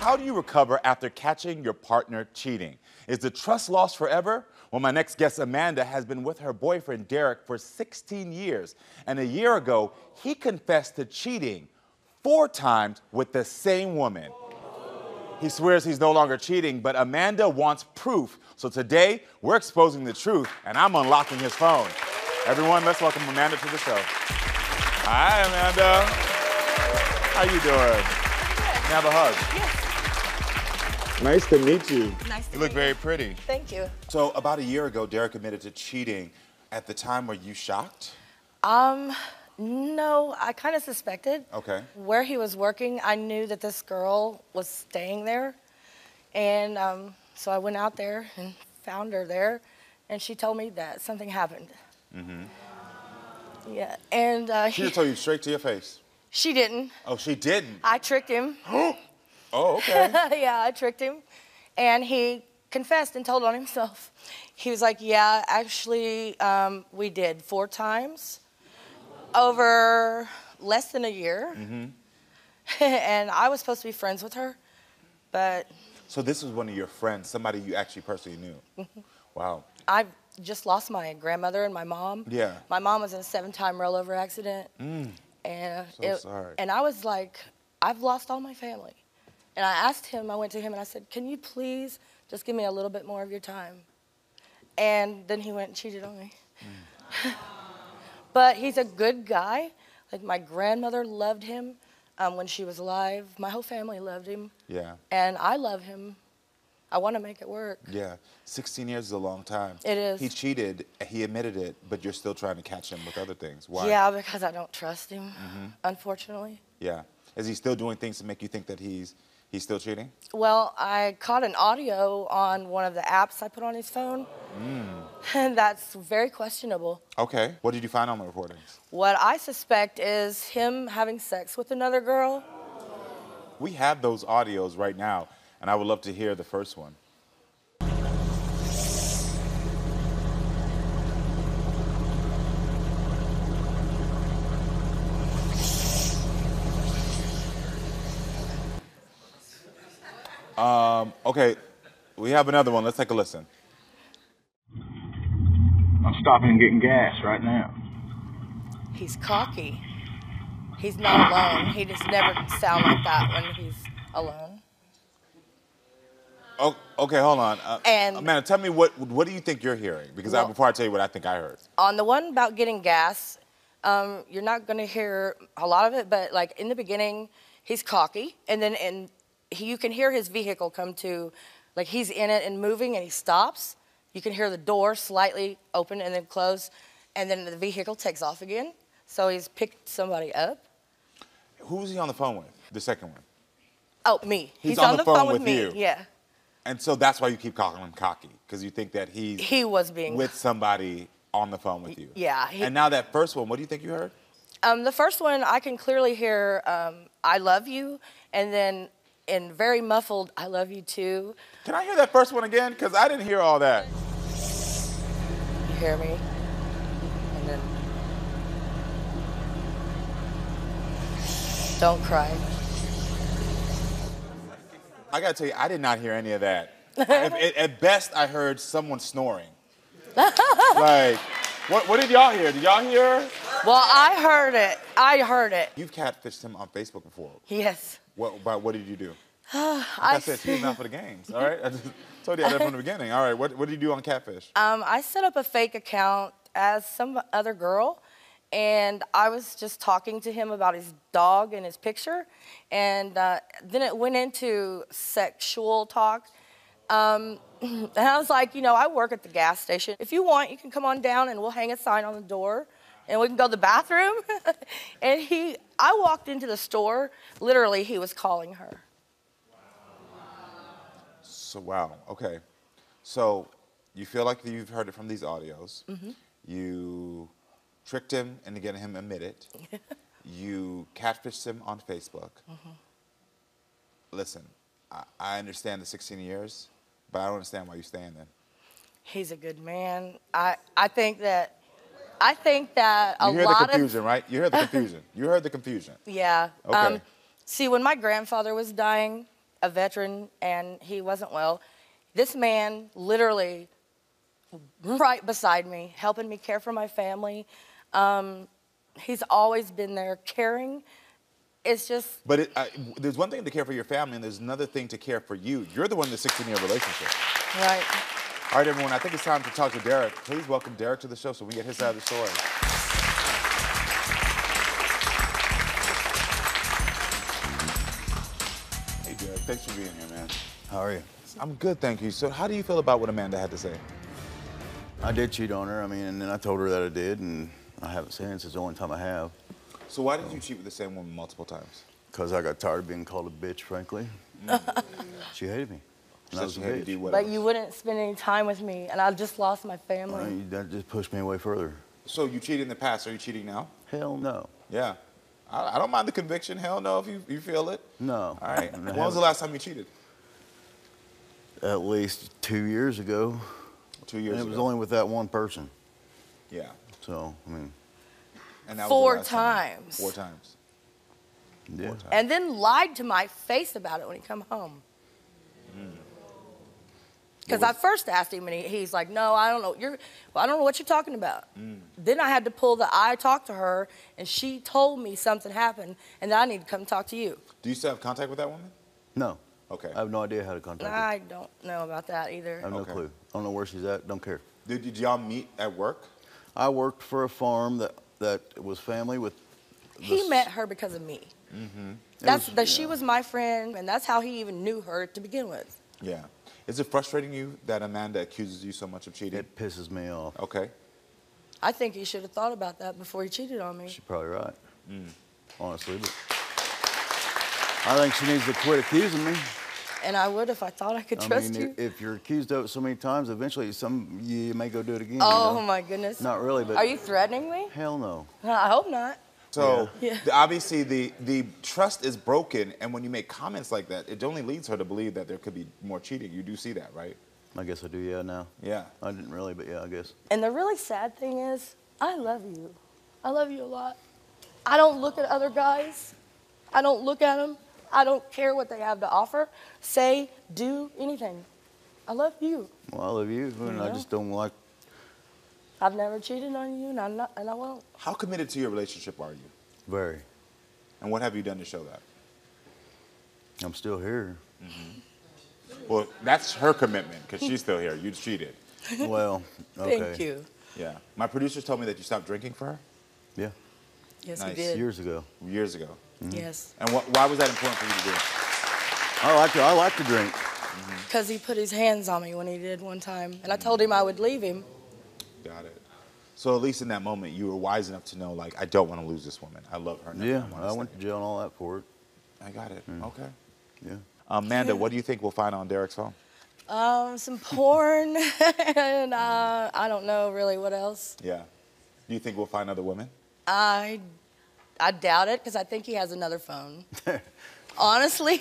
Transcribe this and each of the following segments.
how do you recover after catching your partner cheating? Is the trust lost forever? Well, my next guest, Amanda, has been with her boyfriend, Derek, for 16 years. And a year ago, he confessed to cheating four times with the same woman. He swears he's no longer cheating, but Amanda wants proof. So today, we're exposing the truth, and I'm unlocking his phone. Everyone, let's welcome Amanda to the show. Hi, Amanda. How you doing? Have a hug? Nice to meet you. Nice to You look meet very pretty. Thank you. So about a year ago, Derek admitted to cheating. At the time, were you shocked? Um, no, I kind of suspected. Okay. Where he was working, I knew that this girl was staying there. And um, so I went out there and found her there. And she told me that something happened. Mm-hmm. Yeah. And uh, She just told you straight to your face. she didn't. Oh, she didn't. I tricked him. Oh, okay. yeah, I tricked him. And he confessed and told on himself. He was like, Yeah, actually, um, we did four times over less than a year. Mm-hmm. and I was supposed to be friends with her, but so this was one of your friends, somebody you actually personally knew. Mm-hmm. Wow. I just lost my grandmother and my mom. Yeah. My mom was in a seven time rollover accident. Mm. And, So sorry. and I was like, I've lost all my family. And I asked him, I went to him and I said, Can you please just give me a little bit more of your time? And then he went and cheated on me. but he's a good guy. Like my grandmother loved him um, when she was alive. My whole family loved him. Yeah. And I love him. I want to make it work. Yeah. 16 years is a long time. It is. He cheated, he admitted it, but you're still trying to catch him with other things. Why? Yeah, because I don't trust him, Mm-hmm. unfortunately. Yeah. Is he still doing things to make you think that he's he's still cheating? Well, I caught an audio on one of the apps I put on his phone, Mm. and that's very questionable. Okay. What did you find on the recordings? What I suspect is him having sex with another girl. We have those audios right now, and I would love to hear the first one. Um, okay, we have another one. Let's take a listen. I'm stopping and getting gas right now. He's cocky. He's not alone. He just never sound like that when he's alone. Oh, okay, hold on. Uh, And- Amanda, tell me what what do you think you're hearing? Because I, before I tell you what I think I heard. On the one about getting gas, um, you're not going to hear a lot of it, but like in the beginning, he's cocky, and then and he, you can hear his vehicle come to, like he's in it and moving, and he stops. You can hear the door slightly open and then close, and then the vehicle takes off again. So he's picked somebody up. Who was he on the phone with? The second one. Oh, me. He's on the phone with me. you. Yeah, And so that's why you keep calling him cocky, because you think that he's he was being. with somebody on the phone with you. yeah, he- and now that first one, what do you think you heard? Um, the first one, I can clearly hear um, "I love you," and then in very muffled "I love you too." Can I hear that first one again? Because I didn't hear all that. You hear me? And then, don't cry. I gotta tell you, I did not hear any of that. at, at best, I heard someone snoring. like, what, what did y'all hear? Did y'all hear? Well, I heard it. I heard it. You've catfished him on Facebook before. Yes. What, but what did you do? Like I, I said, she's not for the games. All right, I just told you that from the beginning. All right, what, what did you do on Catfish? um, I set up a fake account as some other girl, and I was just talking to him about his dog and his picture, and uh, then it went into sexual talk. Um, and I was like, you know, I work at the gas station. If you want, you can come on down and we'll hang a sign on the door and we can go to the bathroom. and he, I walked into the store, literally, he was calling her. So wow, okay. So you feel like you've heard it from these audios. Mm-hmm. You tricked him into getting him admitted. you catfished him on Facebook. Mm-hmm. Listen, I, I understand the 16 years, but I don't understand why you're staying then. He's a good man. I, I think that, I think that a You hear the lot of confusion, right? You heard the confusion. You heard the confusion. Yeah. Okay. Um, see, when my grandfather was dying, a veteran and he wasn't well. This man literally right beside me, helping me care for my family. Um, he's always been there caring. It's just, But it, I, there's one thing to care for your family, and there's another thing to care for you. You're the one in the 16 year relationship. right. All right, everyone, I think it's time to talk to Derek. Please welcome Derek to the show so we get his side of the story. Hey, Derek, thanks for being here, man. How are you? I'm good, thank you. So, how do you feel about what Amanda had to say? I did cheat on her. I mean, and then I told her that I did, and I haven't since. It's the only time I have. So, why did you cheat with the same woman multiple times? Because I got tired of being called a bitch, frankly. she hated me. And I So was a had to bitch. do But whatever. you wouldn't spend any time with me, and I just lost my family. I- that just pushed me away further. So, you cheated in the past. Are you cheating now? Hell no. Yeah. I, I don't mind the conviction. Hell no, if you, you feel it. No. All right. When was the last time you cheated? At least two years ago. Two years And it was ago. only with that one person. Yeah. So, I mean, And that was the Four last time. times. Four times. yeah. times. and then lied to my face about it when he come home. Because I first asked him, and he, he's like, "No, I don't know. You're, well, I don't know what you're talking about." Mm. Then I had to pull the I talked to her, and she told me something happened, and that I need to come talk to you. Do you still have contact with that woman? No. Okay. I have no idea how to contact her. I don't know about that either. I either. have no clue. I don't know where she's at. Don't care. Did, did y'all meet at work? I worked for a farm that, that was family with. He this- met her because of me. Mm-hmm. It That's was- that she was my friend, and that's how he even knew her to begin with. Yeah. Is it frustrating you that Amanda accuses you so much of cheating? It pisses me off. Okay. I think he should have thought about that before he cheated on me. She's probably right. Mm. Honestly, but I think she needs to quit accusing me. And I would if I thought I could I trust mean, you. if you're accused of it so many times, eventually some you may go do it again. you oh know? my goodness. Not really, but Are you threatening me? hell no. I hope not. So Yeah. the- obviously the, the trust is broken, and when you make comments like that, it only leads her to believe that there could be more cheating. You do see that, right? I guess I do. Yeah, now. Yeah. I didn't really, but yeah, I guess. And the really sad thing is, I love you. I love you a lot. I don't look at other guys. I don't look at them. I don't care what they have to offer, say, do, anything. I love you. Well, I love you, and I just don't like. I've never cheated on you, and, I'm not, and I won't. How committed to your relationship are you? Very. And what have you done to show that? I'm still here. Mm-hmm. Well, that's her commitment because she's still here. You cheated. Well, okay. Thank you. Yeah. My producers told me that you stopped drinking for her Yeah, Yes, Nice. we did. years ago. years ago. Mm-hmm. Yes. And wh- why was that important for you to do? I like to. I like to drink. Mm-hmm. Because he put his hands on me when he did one time. And I told him I would leave him. Got it. So at least in that moment, you were wise enough to know, like, I don't want to lose this woman. I love her. Yeah, wanna I went to jail and all that for it. I got it. Okay. Yeah. Amanda, what do you think we'll find on Derek's phone? Um, some porn, and uh, I don't know really what else. Yeah. Do you think we'll find other women? I, I doubt it because I think he has another phone. Honestly,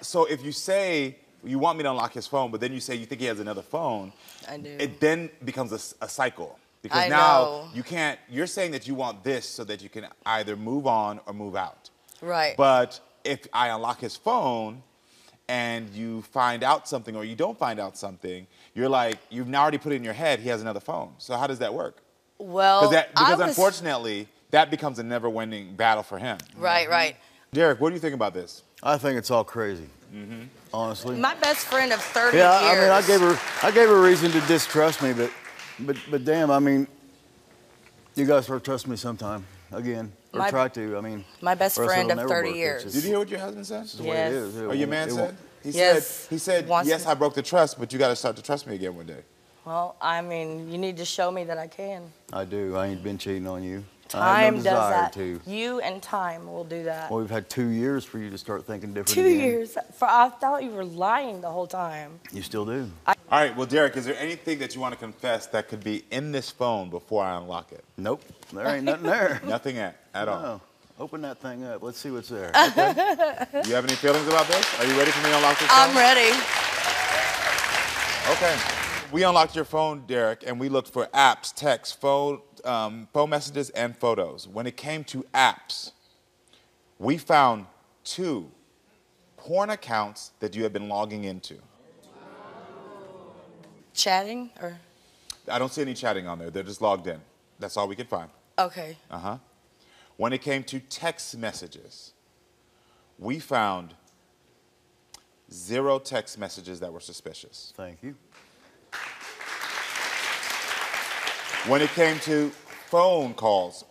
So if you say you want me to unlock his phone, but then you say you think he has another phone, I do. it then becomes a cycle. Because I now know. you can't, you're saying that you want this so that you can either move on or move out. right. But if I unlock his phone and you find out something or you don't find out something, you're like, you've now already put it in your head, he has another phone. So how does that work? well, Because that, I because was- unfortunately, that becomes a never winning battle for him. Right, right. Derek, what do you think about this? I think it's all crazy. Mm-hmm. Honestly. My best friend of 30 yeah, years. I mean, I gave her, I gave her reason to distrust me, but, but, but damn, I mean, you guys start trust me sometime again, or My- try to. I mean, My best friend of 30 work. Years. just- Did you hear what your husband said? This the way Yes. it is. It Or your man said? He Yes. said, he said, Wants yes, to- I broke the trust, but you got to start to trust me again one day. Well, I mean, you need to show me that I can. I do. I ain't been cheating on you. I Time no does desire that. to. You and time will do that. Well, we've had two years for you to start thinking different. Two again. years. For I thought you were lying the whole time. You still do. All right, well, Derek, is there anything that you want to confess that could be in this phone before I unlock it? Nope. There ain't nothing there. Nothing at, at all. Open that thing up. Let's see what's there. Okay. You have any feelings about this? Are you ready for me to unlock this phone? I'm ready. Okay. We unlocked your phone, Derek, and we looked for apps, text, phone, um, phone messages, and photos. When it came to apps, we found two porn accounts that you have been logging into. Chatting or I don't see any chatting on there. They're just logged in. That's all we could find. okay. Uh huh. When it came to text messages, we found zero text messages that were suspicious. Thank you. When it came to phone calls,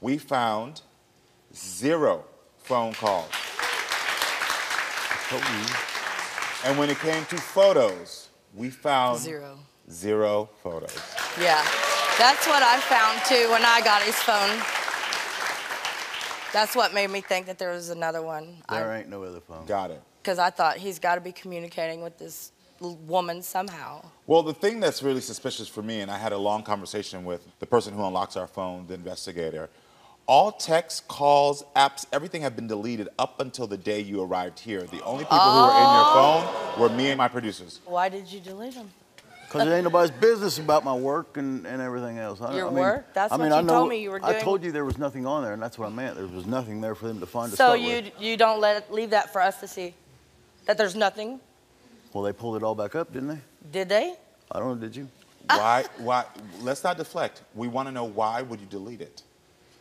we found zero phone calls. And when it came to photos, we found Zero. zero photos. Yeah. That's what I found too when I got his phone. That's what made me think that there was another one. There ain't no other phone. Got it. Because I thought he's got to be communicating with this l- woman somehow. Well, the thing that's really suspicious for me, and I had a long conversation with the person who unlocks our phone, the investigator. All texts, calls, apps, everything have been deleted up until the day you arrived here. The only people who were in your oh. phone were me and my producers. Why did you delete them? Because it ain't nobody's business about my work and, and everything else. I, Your I mean, work? That's I what mean, you I know, told me you were doing. I told you there was nothing on there, and that's what I meant. There was nothing there for them to find to So start you with. you don't let it, leave that for us to see? That there's nothing? Well, they pulled it all back up, didn't they? Did they? I don't know, did you? Why? Why? Let's not deflect. We want to know why would you delete it?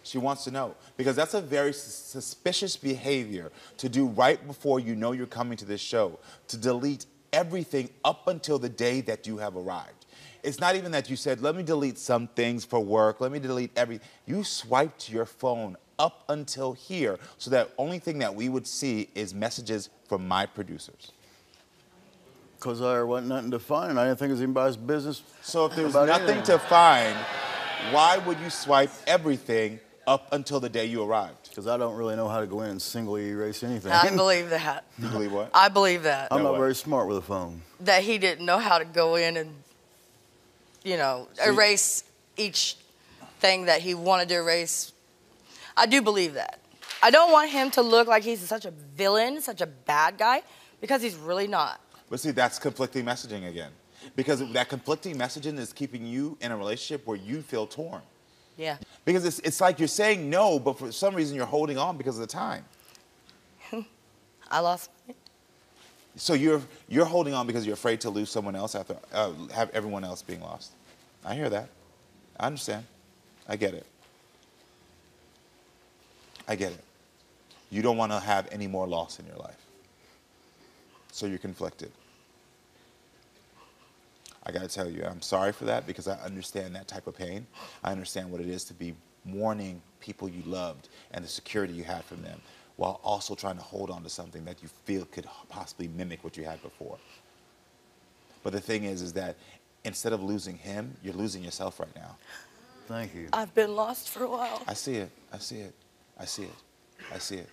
She wants to know because that's a very sus- suspicious behavior to do right before you know you're coming to this show. To delete everything up until the day that you have arrived. It's not even that you said, "Let me delete some things for work. Let me delete every." You swiped your phone up until here, so that only thing that we would see is messages from my producers. Because there wasn't nothing to find, and I didn't think it was anybody's business. So if there's about nothing anything. to find, why would you swipe everything up until the day you arrived? Because I don't really know how to go in and singly erase anything. I believe that. You believe what? I believe that. I'm No not way. very smart with a phone. that he didn't know how to go in and, you know, See- erase each thing that he wanted to erase. I do believe that. I don't want him to look like he's such a villain, such a bad guy, because he's really not. But see, that's conflicting messaging again. Because that conflicting messaging is keeping you in a relationship where you feel torn. Yeah. Because it's, it's like you're saying no, but for some reason you're holding on because of the time. I lost. So you're, you're holding on because you're afraid to lose someone else after uh, have everyone else being lost. I hear that. I understand. I get it. I get it. You don't want to have any more loss in your life. So you're conflicted. I got to tell you, I'm sorry for that because I understand that type of pain. I understand what it is to be mourning people you loved and the security you had from them while also trying to hold on to something that you feel could possibly mimic what you had before. But the thing is, is that instead of losing him, you're losing yourself right now. Thank you. I've been lost for a while. I see it. I see it. I see it. I see it.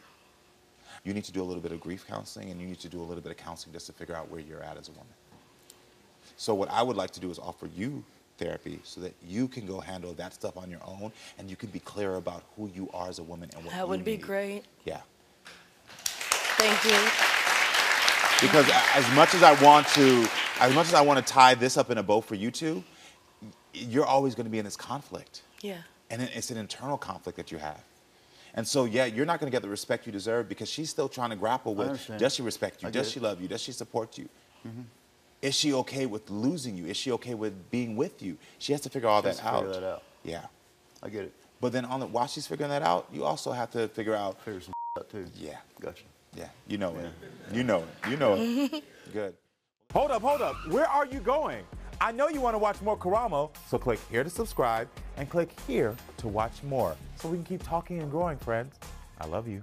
You need to do a little bit of grief counseling and you need to do a little bit of counseling just to figure out where you're at as a woman. So, what I would like to do is offer you therapy so that you can go handle that stuff on your own and you can be clear about who you are as a woman and what That you would be need. great. Yeah. Thank you. Because as much as I want to, as much as I want to tie this up in a bow for you two, you're always going to be in this conflict. Yeah. And it's an internal conflict that you have. And so, yeah, you're not going to get the respect you deserve because she's still trying to grapple with does she respect you? I Does it. she love you? Does she support you? Is she okay with losing you? Is she okay with being with you? She has to figure all She has that to out. figure that out. Yeah. I get it. But then on the, while she's figuring that out, you also have to figure out, Figure some out too. yeah, Gotcha. yeah, you know it. You know it. You know it. Good. Hold up, hold up. Where are you going? I know you want to watch more Karamo, so click here to subscribe and click here to watch more so we can keep talking and growing, friends. I love you.